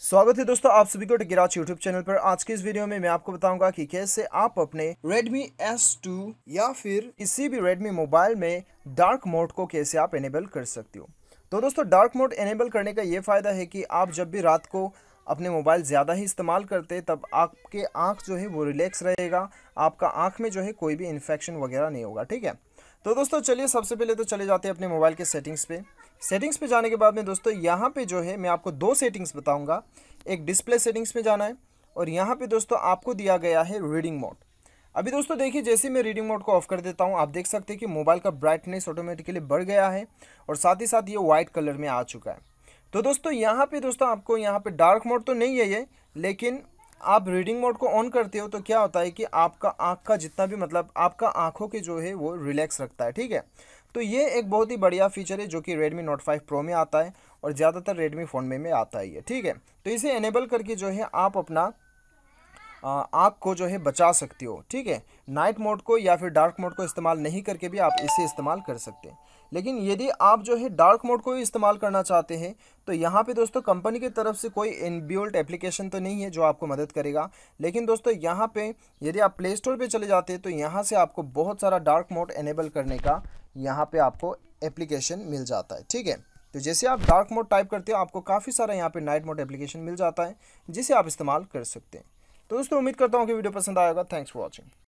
स्वागत है दोस्तों आप सभी को टिकराज यूट्यूब चैनल पर। आज के इस वीडियो में मैं आपको बताऊँगा कि कैसे आप अपने Redmi S2 या फिर किसी भी Redmi मोबाइल में डार्क मोड को कैसे आप एनेबल कर सकते हो। तो दोस्तों डार्क मोड एनेबल करने का ये फ़ायदा है कि आप जब भी रात को अपने मोबाइल ज़्यादा ही इस्तेमाल करते तब आपके आँख जो है वो रिलैक्स रहेगा, आपका आँख में जो है कोई भी इन्फेक्शन वगैरह नहीं होगा, ठीक है? तो दोस्तों, चलिए सबसे पहले तो चले जाते हैं अपने मोबाइल के सेटिंग्स पे। सेटिंग्स पे जाने के बाद में दोस्तों, यहाँ पे जो है, मैं आपको दो सेटिंग्स बताऊँगा। एक डिस्प्ले सेटिंग्स में जाना है और यहाँ पे दोस्तों, आपको दिया गया है रीडिंग मोड अभी दोस्तों, देखिए, जैसे मैं रीडिंग मोड को ऑफ़ कर देता हूँ, आप देख सकते हैं कि मोबाइल का ब्राइटनेस ऑटोमेटिकली बढ़ गया है और साथ ही साथ ये वाइट कलर में आ चुका है। तो दोस्तों, यहाँ पे दोस्तों, आपको यहाँ पे डार्क मोड तो नहीं है ये, लेकिन आप रीडिंग मोड को ऑन करते हो तो क्या होता है कि आपका आँख का जितना भी मतलब आपका आँखों के जो है वो रिलैक्स रखता है, ठीक है? तो ये एक बहुत ही बढ़िया फीचर है जो कि Redmi Note 5 Pro में आता है और ज़्यादातर Redmi फ़ोन में में आता ही है, ठीक है? तो इसे एनेबल करके जो है आप अपना आँख को जो है बचा सकती हो, ठीक है? नाइट मोड को या फिर डार्क मोड को इस्तेमाल नहीं करके भी आप इसे इस्तेमाल कर सकते हैं। लेकिन यदि आप जो है डार्क मोड को ही इस्तेमाल करना चाहते हैं तो यहाँ पे दोस्तों कंपनी की तरफ़ से कोई इनबिल्ट एप्लीकेशन तो नहीं है जो आपको मदद करेगा। लेकिन दोस्तों यहाँ पे यदि आप प्ले स्टोर पर चले जाते हैं तो यहाँ से आपको बहुत सारा डार्क मोड एनेबल करने का यहाँ पर आपको एप्लीकेशन मिल जाता है, ठीक है? तो जैसे आप डार्क मोड टाइप करते हो, आपको काफ़ी सारा यहाँ पे नाइट मोड एप्लीकेशन मिल जाता है, जिसे आप इस्तेमाल कर सकते हैं। तो दोस्तों उम्मीद करता हूँ कि वीडियो पसंद आएगा थैंक्स फॉर वॉचिंग